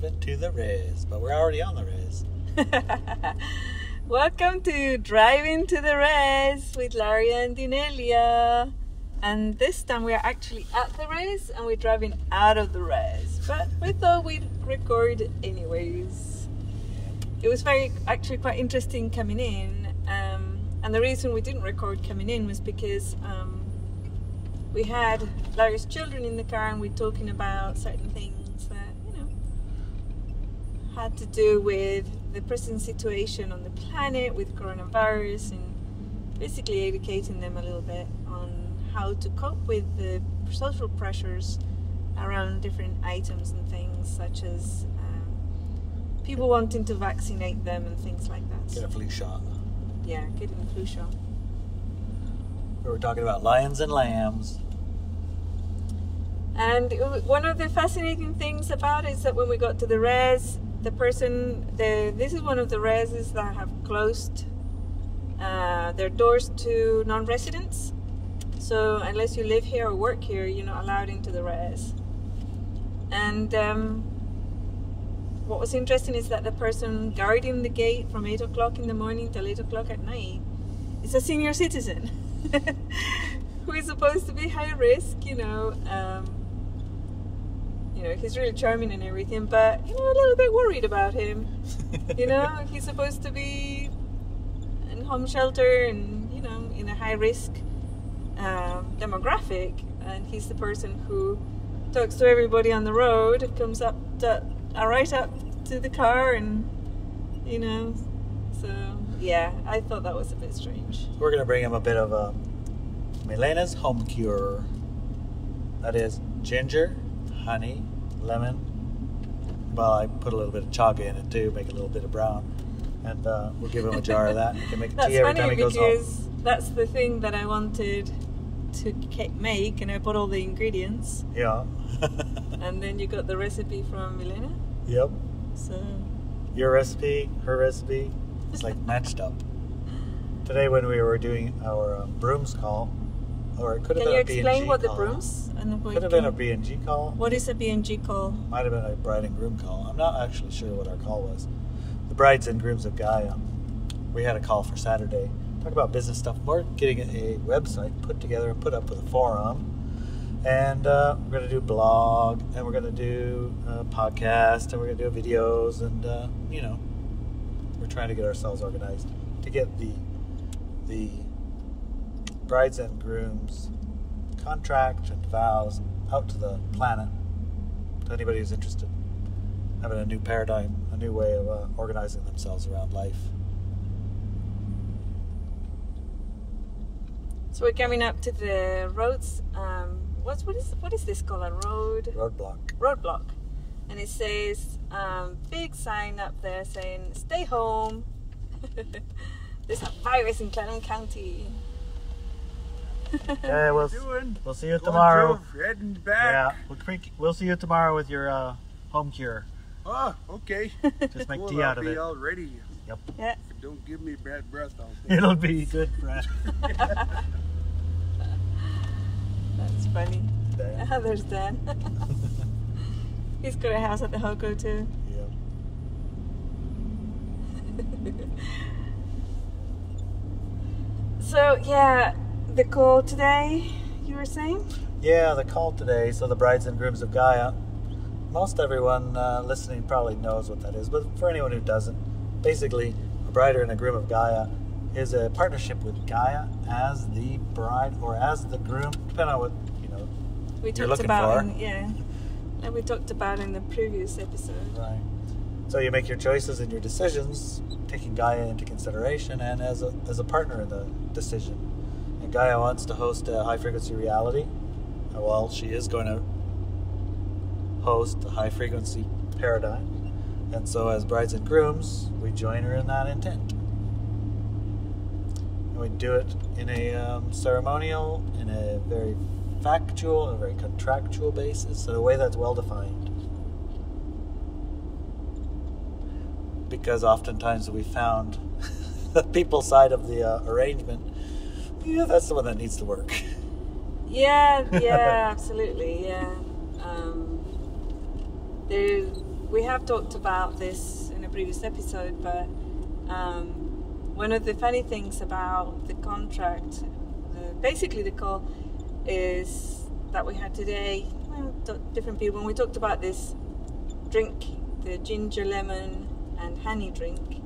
driving to the Res, but we're already on the Res. Welcome to Driving to the Res with Larry and Inelia. And this time we're actually at the res and we're driving out of the res. But we thought we'd record anyways. It was very, actually quite interesting coming in. Um, and the reason we didn't record coming in was because um, we had Larry's children in the car and we're talking about certain things had to do with the present situation on the planet with coronavirus and basically educating them a little bit on how to cope with the social pressures around different items and things, such as um, people wanting to vaccinate them and things like that. Get a flu shot. Yeah, getting the flu shot. We were talking about lions and lambs. And one of the fascinating things about it is that when we got to the res, the person, the this is one of the reses that have closed uh, their doors to non-residents. So unless you live here or work here, you're not allowed into the res. And um, what was interesting is that the person guarding the gate from 8 o'clock in the morning till 8 o'clock at night is a senior citizen who is supposed to be high risk, you know. Um, you know, he's really charming and everything, but, you know, a little bit worried about him. you know, he's supposed to be in home shelter and, you know, in a high risk um, demographic, and he's the person who talks to everybody on the road, comes up to, uh, right up to the car, and you know, so yeah, I thought that was a bit strange. We're gonna bring him a bit of a Milena's home cure. That is ginger, honey, lemon. Well, I put a little bit of chaga in it too, make a little bit of brown, and uh, we'll give him a jar of that. He can make tea every time he goes home. that's the thing that I wanted to make, and I bought all the ingredients, Yeah. and then you got the recipe from Milena. yep. So Your recipe, her recipe, it's like matched up. Today, when we were doing our um, brooms call, or it could have can been you a B and explain G what the brooms and the Could have been a B and G call. What is a B&G call? Might have been a bride and groom call. I'm not actually sure what our call was. The brides and grooms of Gaia. We had a call for Saturday. Talk about business stuff. We're getting a website put together and put up with a forum. And uh, we're going to do blog, and we're going to do a podcast, and we're going to do videos, and uh, you know, we're trying to get ourselves organized to get the the brides and grooms contract and vows out to the planet to anybody who's interested. Having a new paradigm, a new way of uh, organizing themselves around life. So we're coming up to the roads. Um, what's what is what is this called? A road Roadblock. roadblock, and it says um, big sign up there saying "Stay home." There's a virus in Clallam County. Yeah, we'll, doing? we'll see you Going tomorrow. through, Heading Yeah, we'll, creak, we'll see you tomorrow with your uh, home cure. Oh, okay. Just make well, tea I'll out of be it. all ready. Yep. Yeah. Don't give me bad breath. I'll. It'll be good, Brad. That's funny. Dan. There's Dan. He's got a house at the Hoko too. Yep. So yeah, the call today. You were saying? Yeah, the call today. So the brides and grooms of Gaia. Most everyone uh, listening probably knows what that is, but for anyone who doesn't, basically, a bride and a groom of Gaia is a partnership with Gaia as the bride or as the groom, depending on what you know. We talked about in, yeah, like we talked about in the previous episode. Right. So you make your choices and your decisions, taking Gaia into consideration, and as a as a partner in the decision. And Gaia wants to host a high frequency reality. Uh, Well, she is going to host a high frequency paradigm, and so as brides and grooms, we join her in that intent. And we do it in a um, ceremonial, in a very factual, and a very contractual basis, in a way that's well defined. because oftentimes we found the people side of the uh, arrangement. Yeah, that's the one that needs to work. Yeah, yeah, absolutely, yeah. Um, there, we have talked about this in a previous episode, but um, one of the funny things about the contract, the, basically the call, is that we had today. Different people. When we talked about this drink, the ginger lemon and honey drink.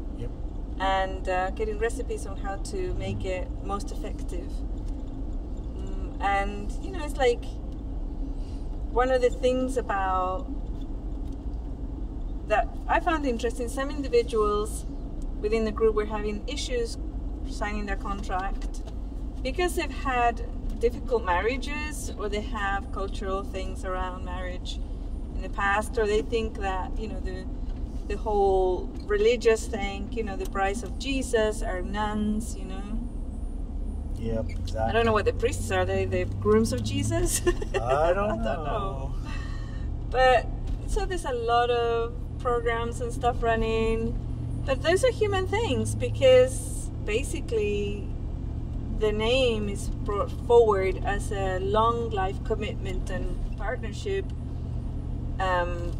And uh, getting recipes on how to make it most effective. Mm, and you know, it's like one of the things about that I found interesting. Some individuals within the group were having issues signing their contract because they've had difficult marriages or they have cultural things around marriage in the past or they think that you know the the whole religious thing you know the price of jesus our nuns you know Yep. Exactly. i don't know what the priests are they the grooms of jesus I don't know. know. but so there's a lot of programs and stuff running but those are human things because basically the name is brought forward as a long life commitment and partnership um,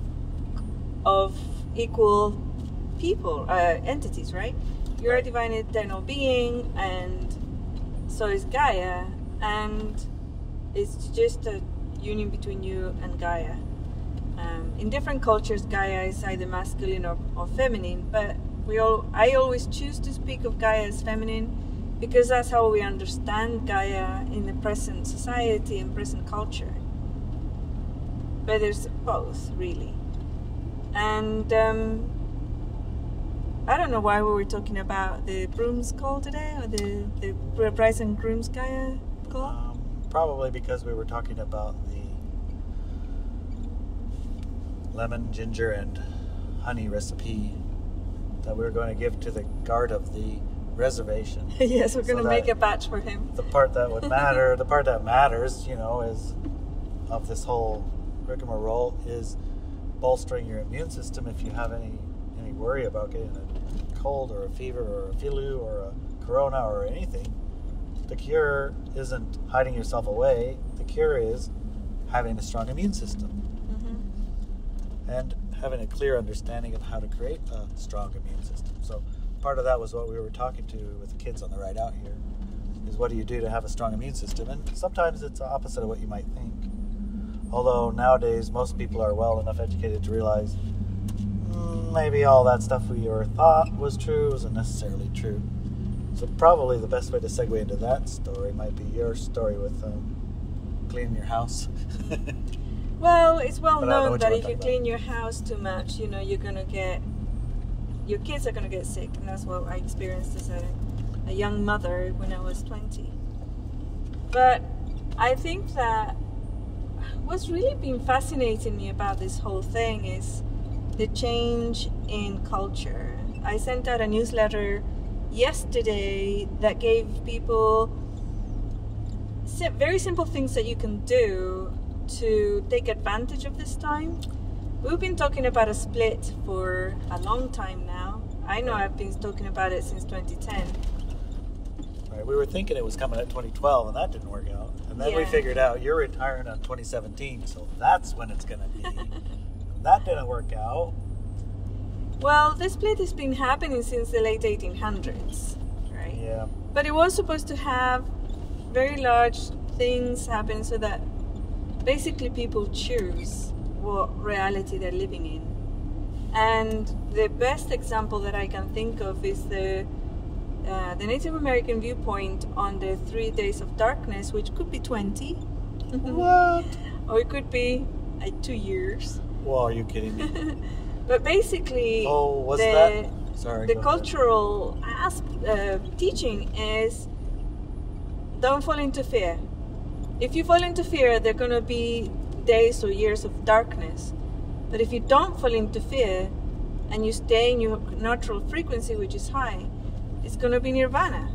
of equal people uh, entities right? You're a divine eternal being and so is gaia and it's just a union between you and gaia. Um, in different cultures gaia is either masculine or, or feminine but we all i always choose to speak of gaia as feminine because that's how we understand gaia in the present society and present culture. But there's both really and um, I don't know why we were talking about the brooms call today or the the brides and grooms call. Um, probably because we were talking about the lemon, ginger, and honey recipe that we were going to give to the guard of the reservation. yes, we're So gonna make a batch for him. the part that would matter, the part that matters, you know, is of this whole rigmarole is bolstering your immune system if you have any any worry about getting a cold or a fever or a flu or a corona or anything. The cure isn't hiding yourself away. The cure is having a strong immune system hmm and having a clear understanding of how to create a strong immune system. So part of that was what we were talking to with the kids on the ride out here is what do you do to have a strong immune system? And sometimes it's the opposite of what you might think. Although nowadays most people are well enough educated to realize mm, maybe all that stuff we were thought was true wasn't necessarily true. So probably the best way to segue into that story might be your story with um, cleaning your house. Well, it's well But I don't know known that if you clean your house too much, you know, you're gonna get your kids are gonna get sick, and that's what I experienced as a, a young mother when I was 20. But I think that what's really been fascinating me about this whole thing is the change in culture. I sent out a newsletter yesterday that gave people very simple things that you can do to take advantage of this time. We've been talking about a split for a long time now. I know I've been talking about it since 2010. Right, we were thinking it was coming at 2012, and that didn't work out. And then we figured out you're retiring on 2017, so that's when it's going to be. that didn't work out. Well, this split has been happening since the late 1800s, right? Yeah, But it was supposed to have very large things happen so that basically people choose what reality they're living in. And the best example that I can think of is the uh, the Native American viewpoint on the three days of darkness, which could be 20, what? or it could be uh, two years. Well, are you kidding me? but basically, Oh, was the, that? Sorry. the cultural asp- uh, teaching is don't fall into fear. If you fall into fear, there are going to be days or years of darkness. But if you don't fall into fear and you stay in your natural frequency, which is high, it's going to be nirvana.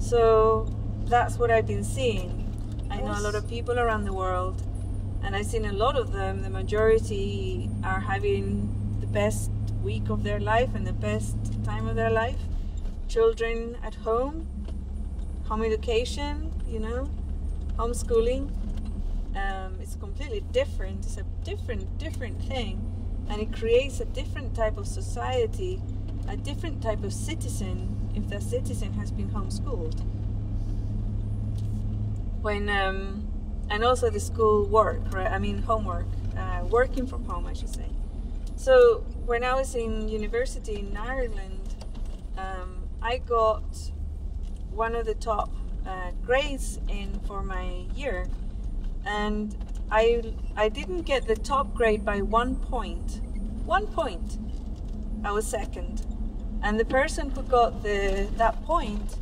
So that's what I've been seeing. I know a lot of people around the world, and I've seen a lot of them. The majority are having the best week of their life and the best time of their life. Children at home, home education, you know, homeschooling. Um, it's completely different. It's a different, different thing. and it creates a different type of society, a different type of citizen if that citizen has been homeschooled. When um, and also the school work, right? I mean homework, uh, working from home, I should say. So when I was in university in Ireland, um, I got one of the top uh, grades in for my year, and I I didn't get the top grade by one point. One point. I was second, and the person who got the that point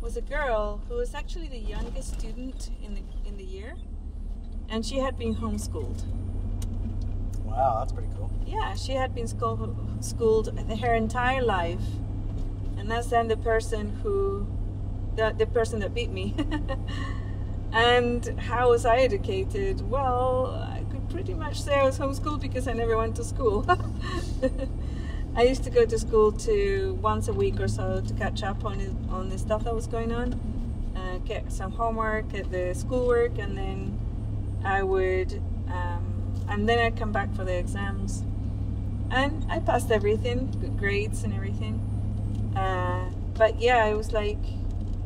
was a girl who was actually the youngest student in the in the year, and she had been homeschooled. Wow, that's pretty cool. Yeah, she had been school, schooled her entire life, and that's then the person who, the, the person that beat me. and how was I educated? Well, I could pretty much say I was homeschooled because I never went to school. I used to go to school to once a week or so to catch up on it, on the stuff that was going on, uh, get some homework, get the schoolwork, and then I would. Um, and then I'd come back for the exams. And I passed everything, good grades and everything. Uh, but yeah, it was like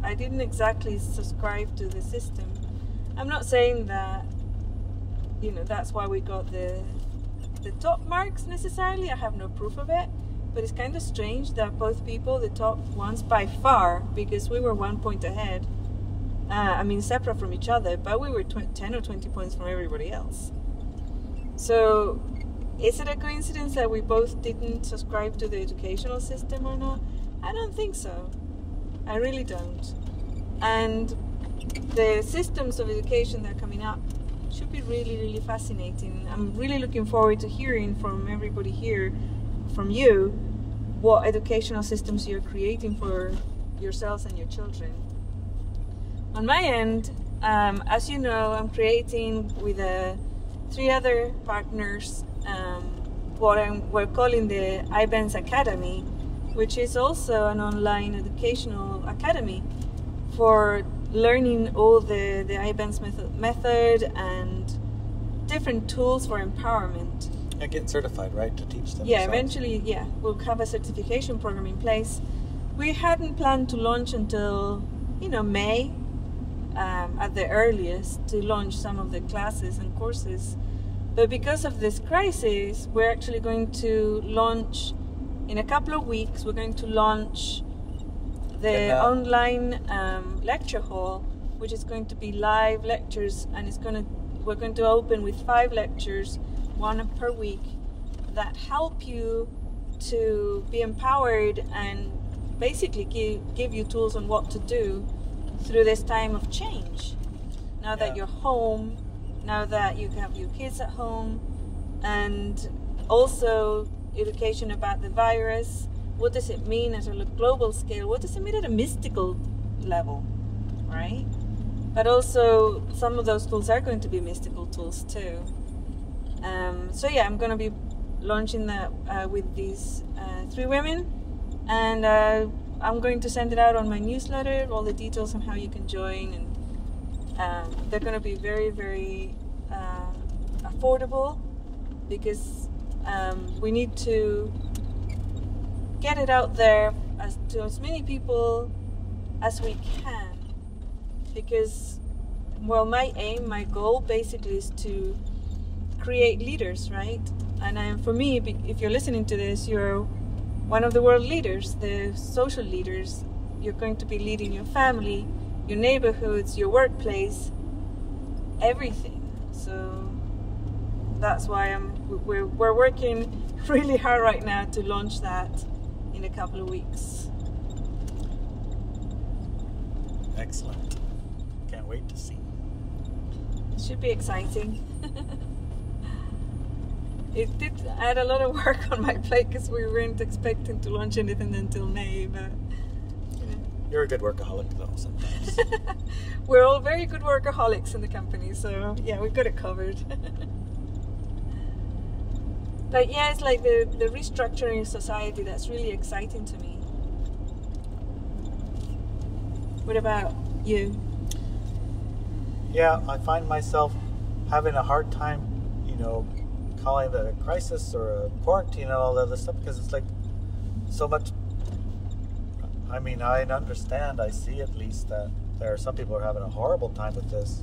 I didn't exactly subscribe to the system. I'm not saying that you know that's why we got the the top marks necessarily. I have no proof of it, but it's kind of strange that both people, the top ones by far, because we were one point ahead. Uh, I mean, separate from each other, but we were tw- 10 or 20 points from everybody else. So, is it a coincidence that we both didn't subscribe to the educational system or not? I don't think so. I really don't. And the systems of education that are coming up should be really, really fascinating. I'm really looking forward to hearing from everybody here, from you, what educational systems you're creating for yourselves and your children. On my end, um, as you know, I'm creating with a three other partners um, what I'm, we're calling the IBenz Academy, which is also an online educational academy for learning all the, the IBenz method, method and different tools for empowerment. And get certified, right, to teach them. Yeah, eventually, yeah, we'll have a certification program in place. We hadn't planned to launch until, you know, May um, at the earliest to launch some of the classes and courses. But because of this crisis, we're actually going to launch in a couple of weeks. We're going to launch the that. online um, lecture hall, which is going to be live lectures, and it's going to we're going to open with five lectures, one per week, that help you to be empowered and basically give, give you tools on what to do through this time of change. Now that Yeah. you're home, now that you have your kids at home, and also education about the virus. What does it mean at a global scale? What does it mean at a mystical level, right? But also, some of those tools are going to be mystical tools too. Um, so yeah, I'm going to be launching that uh, with these uh, three women, and uh, I'm going to send it out on my newsletter. All the details on how you can join, and um, they're going to be very, very uh, affordable because um, we need to get it out there as to as many people as we can. Because, well, my aim, my goal, basically is to create leaders, right? And um, for me, if you're listening to this, you're one of the world leaders, the social leaders. You're going to be leading your family, your neighborhoods, your workplace, everything. So that's why I'm we're, we're working really hard right now to launch that in a couple of weeks. Excellent. Can't wait to see. It should be exciting. it did add a lot of work on my plate because we weren't expecting to launch anything until May, but you know. You're a good workaholic, though, sometimes. we're all very good workaholics in the company, so yeah, we've got it covered. but yeah, it's like the, the restructuring of society that's really exciting to me. What about you? yeah, I find myself having a hard time, you know, calling it a crisis or a quarantine and all that other stuff because it's like so much. I mean, I understand. I see at least that there are some people who are having a horrible time with this.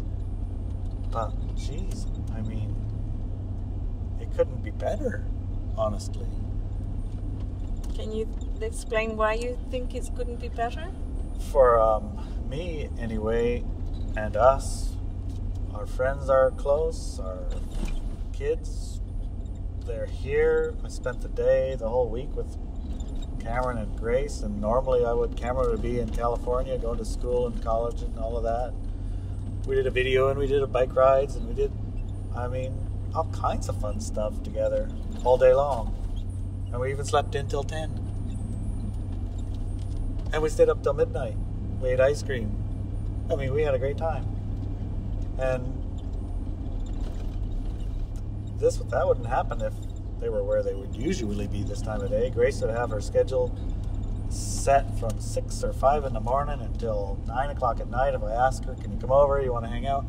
But, jeez, I mean, it couldn't be better, honestly. Can you explain why you think it couldn't be better? For um, me, anyway, and us, our friends are close, our kids, they're here. I spent the day, the whole week with Cameron and Grace, and normally I would, Cameron would be in California going to school and college and all of that. We did a video and we did a bike rides and we did, I mean, all kinds of fun stuff together all day long. And we even slept in till 10. And we stayed up till midnight. We ate ice cream. I mean, we had a great time. And this that wouldn't happen if they were where they would usually be this time of day. Grace would have her schedule set from six or five in the morning until nine o'clock at night. If I ask her, "Can you come over? You want to hang out?"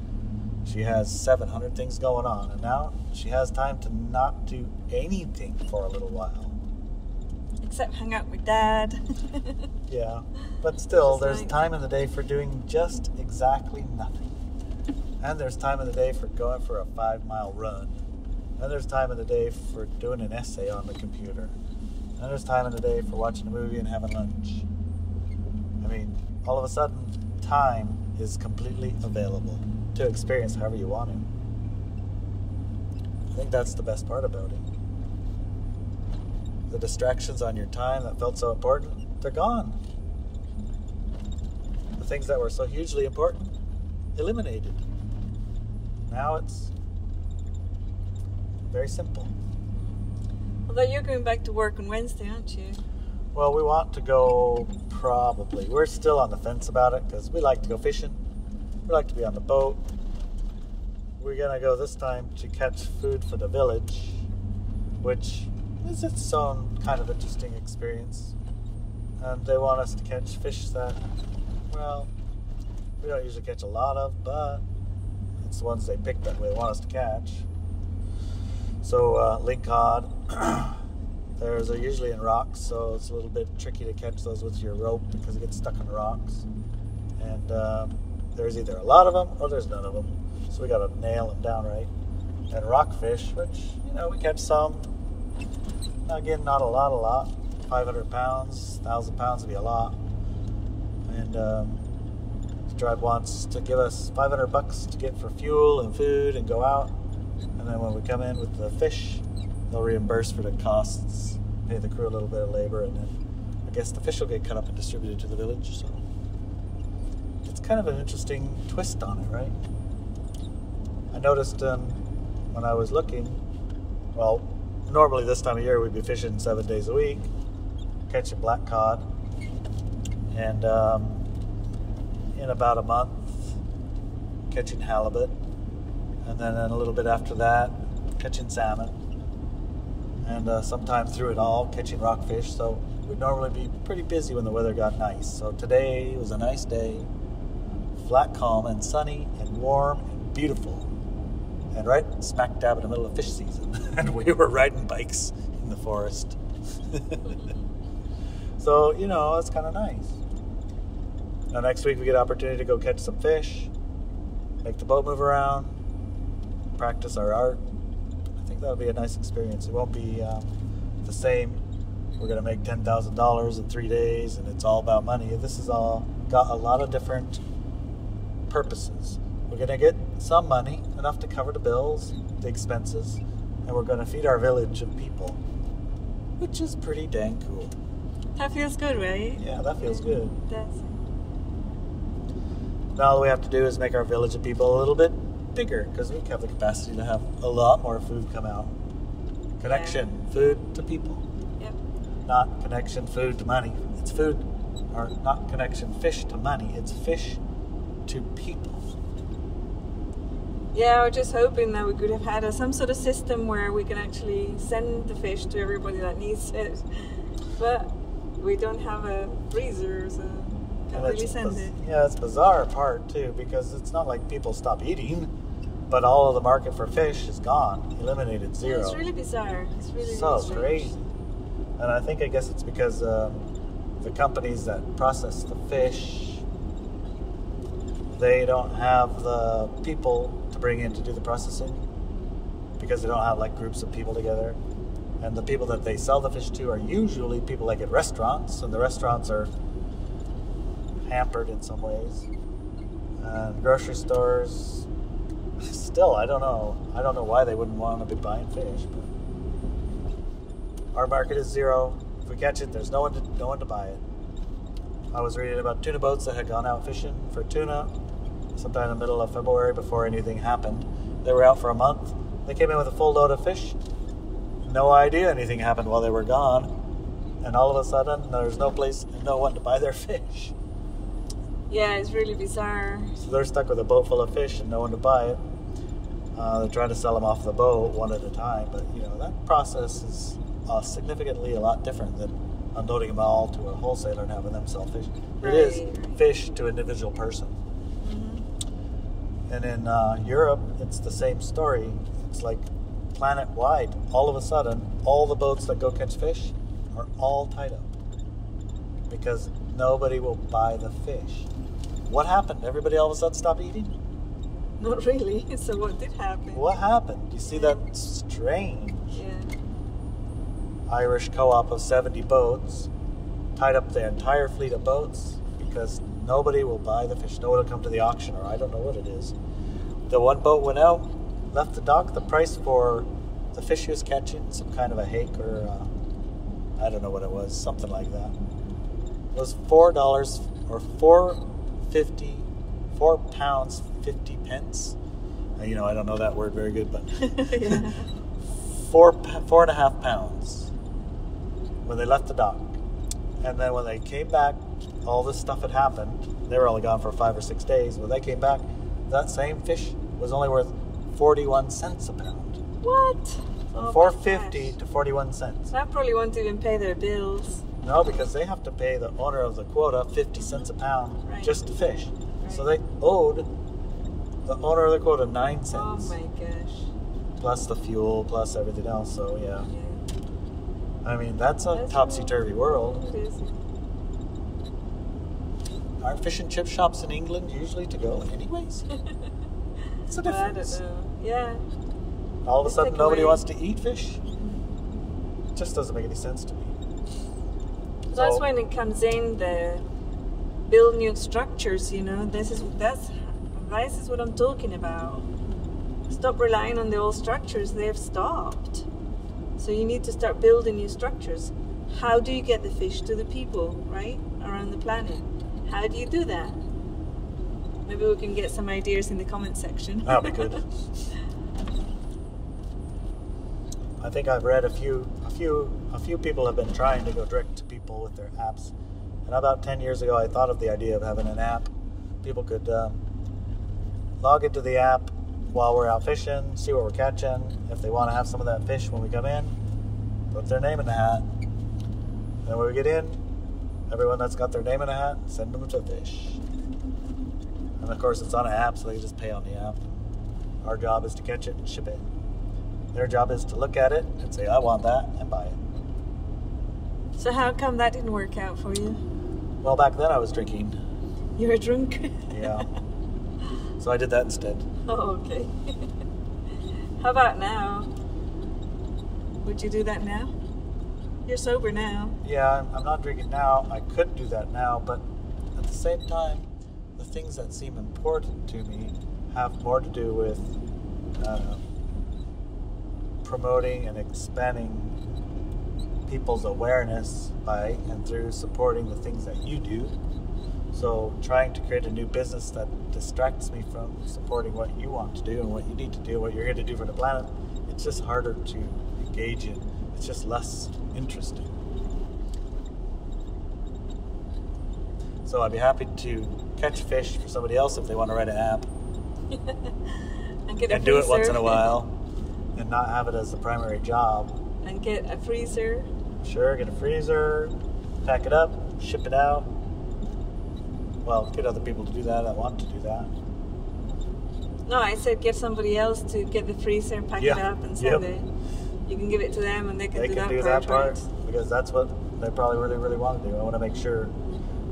She has 700 things going on, and now she has time to not do anything for a little while. Except hang out with dad. Yeah, but still, there's like- time in the day for doing just exactly nothing. And there's time in the day for going for a five mile run. And there's time in the day for doing an essay on the computer. And there's time in the day for watching a movie and having lunch. I mean, all of a sudden, time is completely available to experience however you want to. I think that's the best part about it. The distractions on your time that felt so important, they're gone. The things that were so hugely important, eliminated. Now it's very simple. Although you're going back to work on Wednesday, aren't you? Well, we want to go probably. We're still on the fence about it because we like to go fishing. We like to be on the boat. We're going to go this time to catch food for the village, which is its own kind of interesting experience. And they want us to catch fish that, well, we don't usually catch a lot of, but it's the ones they pick that they want us to catch. So, uh, lingcod. Theirs are usually in rocks, so it's a little bit tricky to catch those with your rope because it gets stuck in rocks. And um, there's either a lot of them or there's none of them. So we got to nail them down right. And rockfish, which, you know, we catch some. Again, not a lot, a lot. 500 pounds, 1,000 pounds would be a lot. And um, tribe wants to give us 500 bucks to get for fuel and food and go out. And then when we come in with the fish, they'll reimburse for the costs, pay the crew a little bit of labor, and then I guess the fish will get cut up and distributed to the village. So it's kind of an interesting twist on it, right? I noticed um, when I was looking, well, normally this time of year we'd be fishing seven days a week, catching black cod, and um, in about a month, catching halibut, and then a little bit after that, catching salmon and uh, sometime through it all catching rockfish. So we'd normally be pretty busy when the weather got nice. So today was a nice day, flat, calm, and sunny, and warm, and beautiful, and right smack dab in the middle of fish season. and we were riding bikes in the forest. so you know it's kind of nice. Now next week we get an opportunity to go catch some fish, make the boat move around, practice our art. I think that'll be a nice experience. It won't be um, the same. We're gonna make ten thousand dollars in three days, and it's all about money. This is all got a lot of different purposes. We're gonna get some money, enough to cover the bills, the expenses, and we're gonna feed our village of people, which is pretty dang cool. That feels good, right? Yeah, that feels good. That's Now all we have to do is make our village of people a little bit bigger because we have the capacity to have a lot more food come out. Connection, food to people, yep. not connection, food to money. It's food, or not connection, fish to money. It's fish to people. Yeah, I was just hoping that we could have had a, some sort of system where we can actually send the fish to everybody that needs it. But we don't have a freezer, so can't really send it. Yeah, it's bizarre part too because it's not like people stop eating. But all of the market for fish is gone, eliminated Yeah, zero. It's really bizarre. It's really, so really crazy. And I think I guess it's because um, the companies that process the fish, they don't have the people to bring in to do the processing because they don't have like groups of people together. And the people that they sell the fish to are usually people like at restaurants, and the restaurants are hampered in some ways. And grocery stores, still, I don't know. I don't know why they wouldn't want to be buying fish. But our market is zero. If we catch it, there's no one to, no one to buy it. I was reading about tuna boats that had gone out fishing for tuna sometime in the middle of February before anything happened. They were out for a month. They came in with a full load of fish. No idea anything happened while they were gone. And all of a sudden, there's no place and no one to buy their fish. Yeah, it's really bizarre. So they're stuck with a boat full of fish and no one to buy it. Uh, they're trying to sell them off the boat one at a time, but you know that process is uh, significantly a lot different than unloading them all to a wholesaler and having them sell fish. It is Right, right. fish to individual person. hmm And in uh, Europe, it's the same story. It's like planet wide. All of a sudden, all the boats that go catch fish are all tied up because nobody will buy the fish. What happened? Everybody all of a sudden stopped eating? Not really. So what did happen? What happened? You see that strange Yeah. Irish co-op of 70 boats tied up the entire fleet of boats because nobody will buy the fish. No one will come to the auction, or I don't know what it is. The one boat went out, left the dock. The price for the fish he was catching, some kind of a hake or uh, I don't know what it was, something like that, was four dollars or four fifty, four pounds fifty pence. Uh, You know, I don't know that word very good, but yeah. four four and a half pounds when they left the dock, and then when they came back, all this stuff had happened. They were only gone for five or six days. When they came back, that same fish was only worth forty-one cents a pound. What? Oh four fifty gosh. to forty-one cents. I probably won't even pay their bills. No, because they have to pay the owner of the quota fifty cents a pound Right. just to fish. So they owed the owner of the quota nine oh cents Oh my gosh. plus the fuel plus everything else. So yeah, Yeah. I mean that's a That's topsy turvy world. It is. Aren't fish and chip shops in England usually to go anyways? What's the difference? don't know. Yeah. All of a sudden nobody away- wants to eat fish? It just doesn't make any sense to me. That's So- when it comes in the build new structures. You know, this is that's this is what I'm talking about. Stop relying on the old structures; they've stopped. So you need to start building new structures. How do you get the fish to the people, right, around the planet? How do you do that? Maybe we can get some ideas in the comment section. That'd be good. I think I've read a few, a few, a few people have been trying to go direct to people with their apps. And about ten years ago, I thought of the idea of having an app. People could um, log into the app while we're out fishing, see what we're catching. If they want to have some of that fish when we come in, put their name in the hat. Then when we get in, everyone that's got their name in a hat, send them to fish. And of course, it's on an app, so they just pay on the app. Our job is to catch it and ship it. Their job is to look at it and say, I want that, and buy it. So how come that didn't work out for you? Well, back then I was drinking. You were drunk. Yeah. So I did that instead. Oh, okay. How about now? Would you do that now? You're sober now. Yeah, I'm- I'm not drinking now. I could do that now, but at the same time, the things that seem important to me have more to do with uh, promoting and expanding people's awareness by and through supporting the things that you do. So, trying to create a new business that distracts me from supporting what you want to do and what you need to do, what you're here to do for the planet, it's just harder to engage in. It's just less interesting. So I'd be happy to catch fish for somebody else if they want to write an app and get a and do it once in a while and not have it as the primary job. And get a freezer. Sure, get a freezer, pack it up, ship it out. Well, get other people to do that that want to do that. No, I said get somebody else to get the freezer, pack it up, and yep. send it. You can give it to them, and they can They do can that do part. that part right? because that's what they probably really, really want to do. I want to make sure.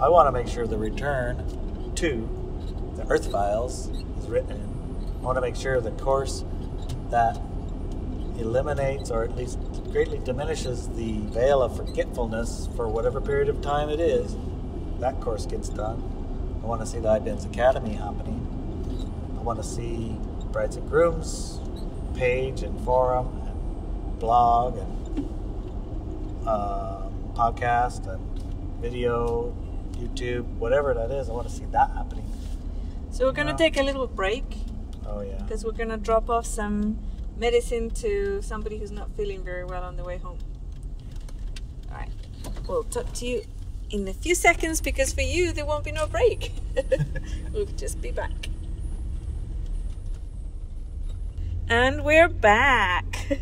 I want to make sure the return to the Earth files is written. in. I want to make sure the course that eliminates or at least greatly diminishes the veil of forgetfulness for whatever period of time it is. That course gets done. I want to see the IBenz Academy happening. I want to see Brides and Grooms page and forum and blog and uh, podcast and video, YouTube, whatever that is. I want to see that happening. So we're gonna Yeah. take a little break Oh yeah. because we're gonna drop off some medicine to somebody who's not feeling very well on the way home. All right, we'll talk to you in a few seconds because for you there won't be no break. we'll just be back. And we're back.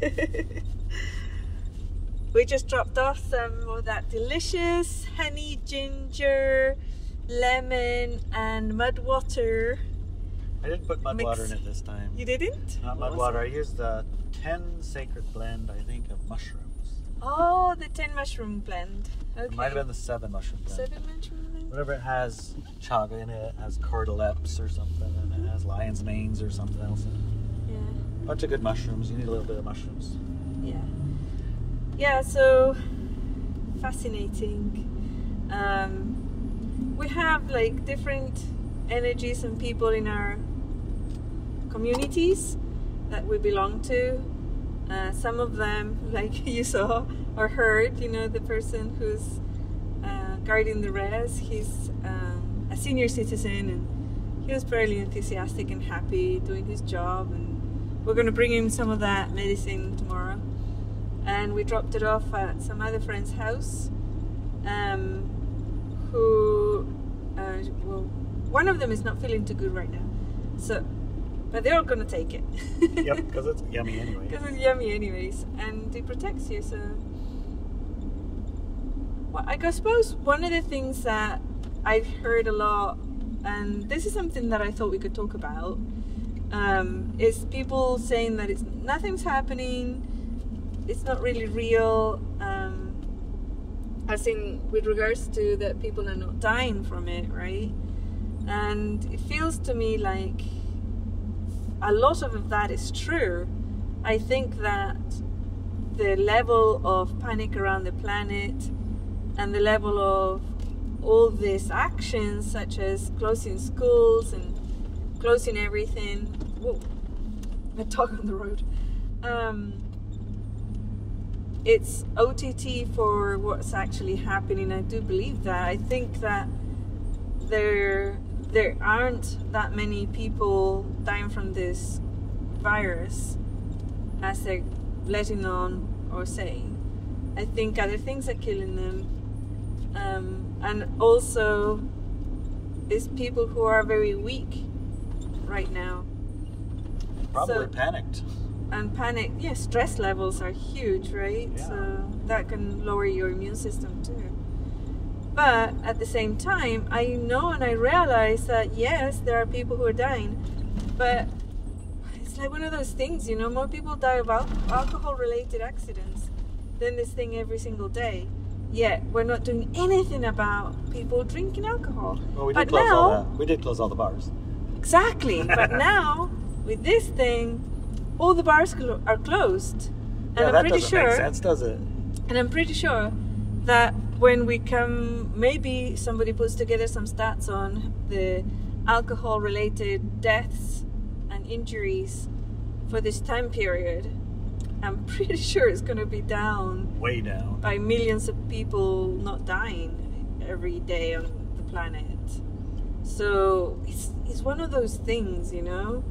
we just dropped off some of that delicious honey ginger, lemon, and mud water. I didn't put mud Mix- water in it this time. You didn't? Not mud water. I used the 10 sacred blend, I think, of mushrooms. Oh, the 10 mushroom blend. Okay. It might have been the 7 mushroom blend. Seven mushroom blend? Whatever it has chaga in it, it has cordyceps or something, and it has lion's manes or something else. in it. Yeah. bunch of good mushrooms. You need a little bit of mushrooms. Yeah. Yeah, so fascinating. Um, we have like different energies and people in our communities that we belong to. Uh, some of them, like you saw or heard, you know, the person who's uh, guarding the res, he's um, a senior citizen and he was fairly enthusiastic and happy doing his job. And we're going to bring him some of that medicine tomorrow. And we dropped it off at some other friend's house um, who, uh, well, one of them is not feeling too good right now. So, but they're to take it. yep, because it's yummy anyway. Because it's yummy, anyways, and it protects you. So, well, I suppose one of the things that I've heard a lot, and this is something that I thought we could talk about, um, is people saying that it's nothing's happening, it's not really real. Um, as in, with regards to that people are not dying from it, right? And it feels to me like a lot of that is true. I think that the level of panic around the planet and the level of all these actions, such as closing schools and closing everything. Whoa, a dog on the road. Um, it's OTT for what's actually happening. I do believe that. I think that there there aren't that many people dying from this virus as they're letting on or saying. I think other things are killing them. Um, and also, it's people who are very weak right now Probably So- panicked. and panic yeah stress levels are huge right Yeah. so that can lower your immune system too but at the same time i know and i realize that yes there are people who are dying but it's like one of those things you know more people die of al- alcohol related accidents than this thing every single day yet we're not doing anything about people drinking alcohol Well, we but did close now all that. We did close all the bars. Exactly. but now with this thing, all the bars clo- are closed, and yeah, I'm that pretty doesn't sure. make sense, does it? And I'm pretty sure that when we come, maybe somebody puts together some stats on the alcohol-related deaths and injuries for this time period. I'm pretty sure it's going to be down Way down. by millions of people not dying every day on the planet. So it's it's one of those things, you know.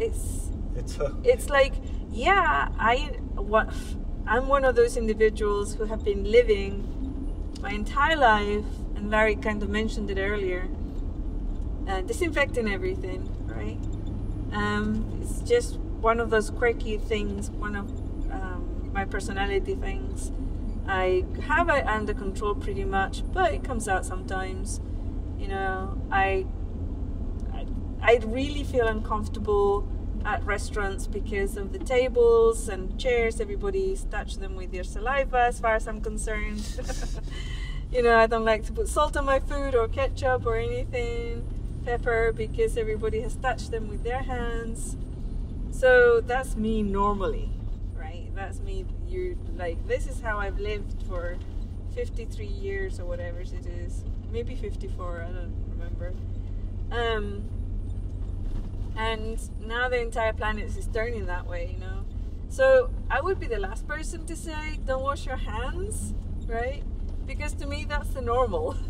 It's It's a, it's like yeah, I what I'm one of those individuals who have been living my entire life, and Larry kind of mentioned it earlier, uh, disinfecting everything, right? Um, it's just one of those quirky things, one of um, my personality things. I have it under control pretty much, but it comes out sometimes. You know, I, I, I really feel uncomfortable at restaurants because of the tables and chairs. Everybody's touched them with their saliva, as far as I'm concerned. you know, I don't like to put salt on my food or ketchup or anything, pepper, because everybody has touched them with their hands. So that's me normally, right? That's me. You're like this is how I've lived for 53 years or whatever it is. Maybe 54. I don't remember. Um, and now the entire planet is turning that way, you know. So I would be the last person to say don't wash your hands, right? Because to me that's the normal.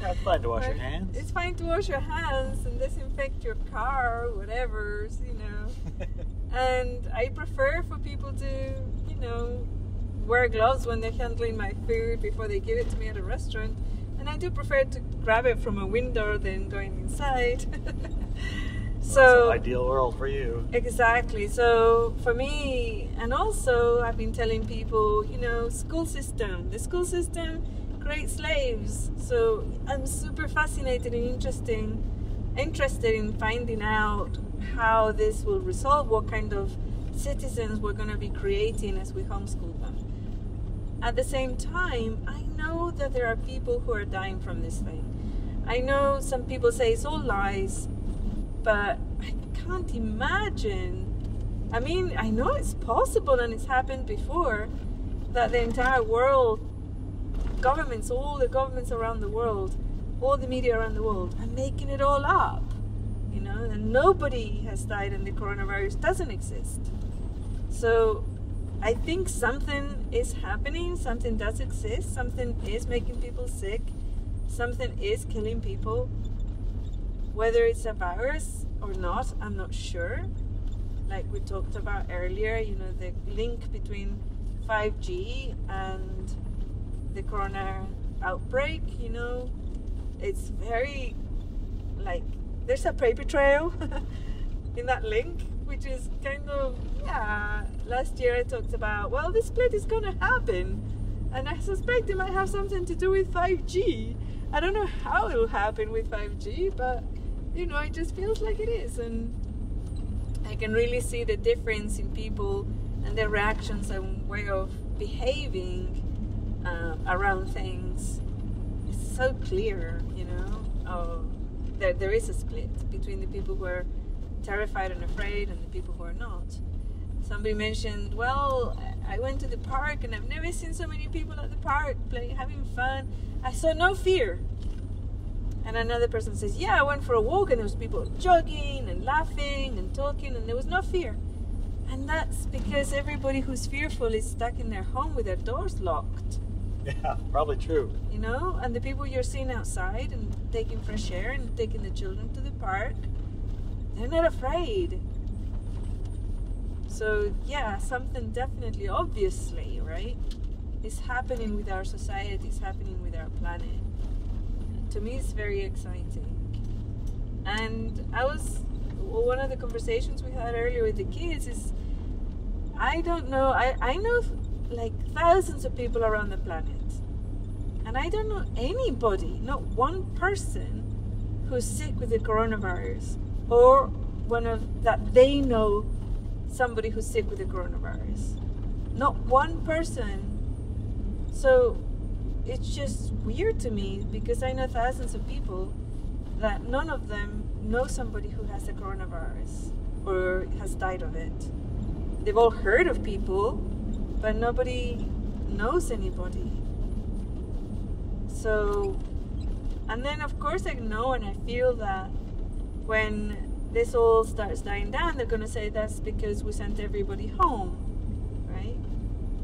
Yeah, it's fine to wash your hands. It's fine to wash your hands and disinfect your car, whatever, you know. and I prefer for people to, you know, wear gloves when they're handling my food before they give it to me at a restaurant. And I do prefer to grab it from a window than going inside. So ideal world for you. Exactly. So for me, and also I've been telling people, you know, school system. The school system creates slaves. So I'm super fascinated and interesting, interested in finding out how this will resolve. What kind of citizens we're going to be creating as we homeschool them. At the same time, I know that there are people who are dying from this thing. I know some people say it's all lies, but I can't imagine. I mean, I know it's possible and it's happened before that the entire world, governments, all the governments around the world, all the media around the world are making it all up. You know, and nobody has died and the coronavirus doesn't exist. So I think something is happening, something does exist, something is making people sick, something is killing people. Whether it's a virus or not, I'm not sure. Like we talked about earlier, you know, the link between 5G and the corona outbreak, you know, it's very like there's a paper trail in that link, which is kind of yeah. Last year I talked about well, this split is gonna happen, and I suspect it might have something to do with 5G. I don't know how it'll happen with 5G, but you know, it just feels like it is, and I can really see the difference in people and their reactions and way of behaving uh, around things. It's so clear, you know. Oh, there, there is a split between the people who are terrified and afraid and the people who are not. Somebody mentioned, well, I went to the park and I've never seen so many people at the park playing, having fun. I saw no fear. And another person says, yeah, I went for a walk and there was people jogging and laughing and talking and there was no fear. And that's because everybody who's fearful is stuck in their home with their doors locked Yeah, probably true. you know and the people you're seeing outside and taking fresh air and taking the children to the park they're not afraid so yeah something definitely obviously right is happening with our society is happening with our planet to me it's very exciting and i was one of the conversations we had earlier with the kids is i don't know i, I know like thousands of people around the planet and I don't know anybody, not one person, who's sick with the coronavirus or one of that they know somebody who's sick with the coronavirus. Not one person. So it's just weird to me because I know thousands of people that none of them know somebody who has the coronavirus or has died of it. They've all heard of people, but nobody knows anybody. So, and then of course I know and I feel that when this all starts dying down, they're going to say that's because we sent everybody home, right?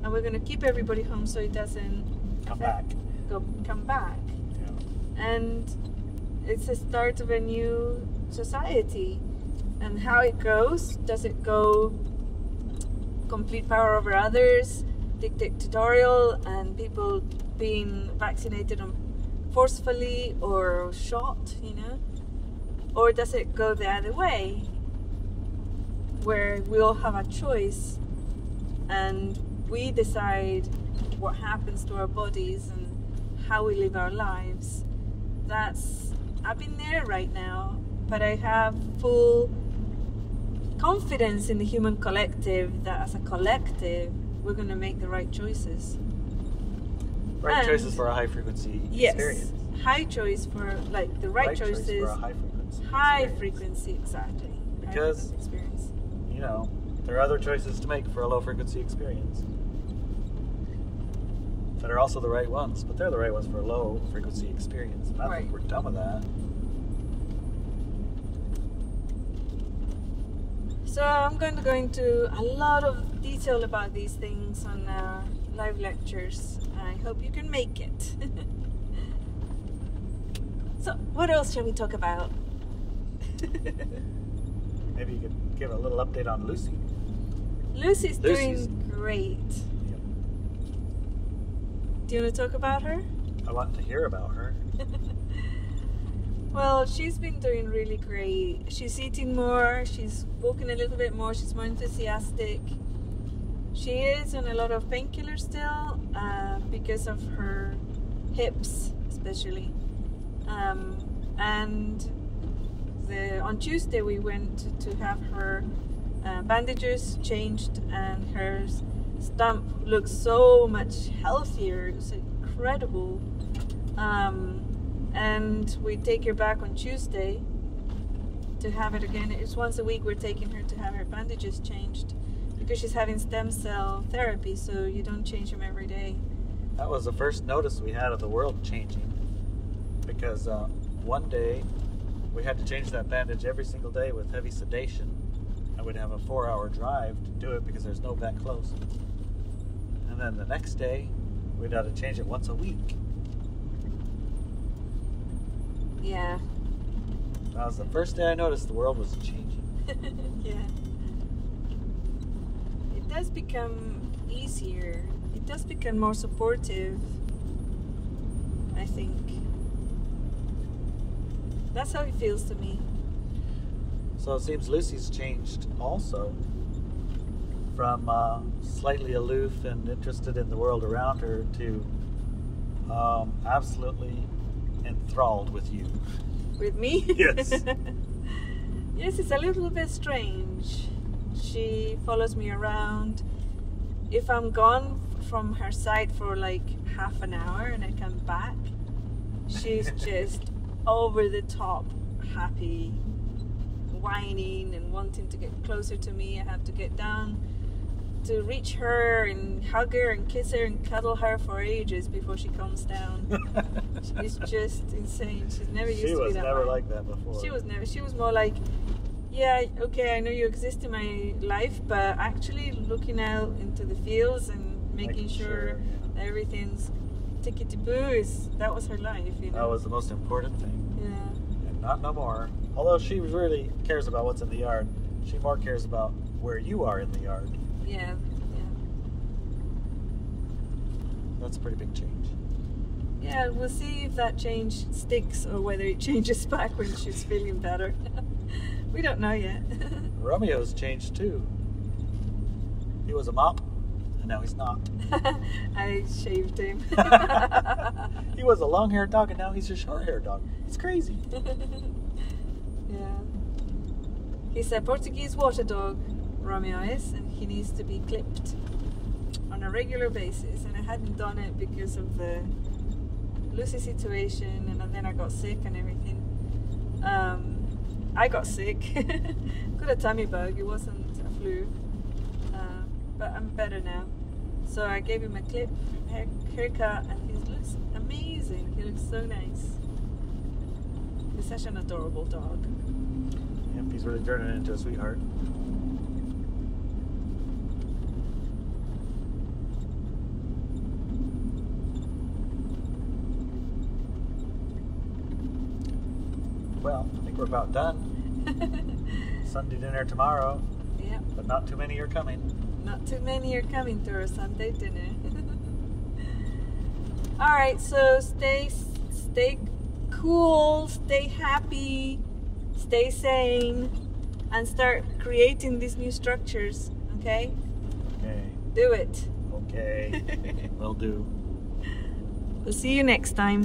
And we're going to keep everybody home so it doesn't Come back. go come back. Yeah. And it's the start of a new society. And how it goes, does it go complete power over others, dictatorial, and people being vaccinated forcefully or shot, you know? Or does it go the other way, where we all have a choice and we decide what happens to our bodies and how we live our lives? That's, I've been there right now, but I have full confidence in the human collective that as a collective we're going to make the right choices. Right And- choices for a high frequency Yes, experience. high choice for like the right, choice choices, for a high frequency. high experience. frequency exactly. Because- frequency experience. You know, there are other choices to make for a low frequency experience. That are also the right ones, but they're the right ones for a low frequency experience. And I Right. think we're done with that. So I'm going to go into a lot of detail about these things on uh, live lectures. I hope you can make it. so what else shall we talk about? Maybe you could give a little update on Lucy. Lucy's, Lucy's- doing great. Do you want to talk about her? I want to hear about her. Well, she's been doing really great. She's eating more, she's walking a little bit more, she's more enthusiastic. She is on a lot of painkillers still uh, because of her hips, especially. Um, and the, on Tuesday, we went to have her uh, bandages changed, and her stump looks so much healthier. It's incredible. Um, and we take her back on Tuesday to have it again. It's once a week we're taking her to have her bandages changed because she's having stem cell therapy, so you don't change them every day. That was the first notice we had of the world changing. Because uh, one day we had to change that bandage every single day with heavy sedation. We'd have a four hour drive to do it because there's no vet close. And then the next day we'd have to change it once a week. Yeah. That was the first day I noticed the world was changing. yeah. It does become easier. It does become more supportive. I think. That's how it feels to me. So it seems Lucy's changed also from uh, slightly aloof and interested in the world around her to um, absolutely enthralled with you. With me? Yes. yes, it's a little bit strange. She follows me around. If I'm gone from her side for like half an hour and I come back, she's just over the top happy, whining and wanting to get closer to me. I have to get down to reach her and hug her and kiss her and cuddle her for ages before she calms down. She's just insane. She's never used she to be that. She was never way. like that before. She was never. She was more like, yeah, okay, I know you exist in my life, but actually looking out into the fields and making, sure, yeah. everything's tickety boo is that was her life, you know. That was the most important thing. yeah. And not no more. Although she really cares about what's in the yard, she more cares about where you are in the yard. Yeah. Yeah. That's a pretty big change. Yeah, we'll see if that change sticks or whether it changes back when she's feeling better. we don't know yet. Romeo's changed too. He was a mop, and now he's not. I shaved him. he was a long haired dog, and now he's a short haired dog. It's crazy. Yeah. He's a Portuguese water dog, Romeo is, and he needs to be clipped on a regular basis. And I hadn't done it because of the Lucy situation, and then I got sick and everything. Um, I got sick, got a tummy bug. It wasn't a flu, uh, but I'm better now. So I gave him a clip, hair, haircut, and he looks amazing. He looks so nice. He's such an adorable dog. Yep, he's really turning into a sweetheart. Well, I think we're about done. Sunday dinner tomorrow, yeah, but not too many are coming. not too many are coming to our Sunday dinner. All right, so stay stay cool, stay happy, stay sane, and start creating these new structures. Okay, Okay. do it. Okay. We'll do. We'll see you next time.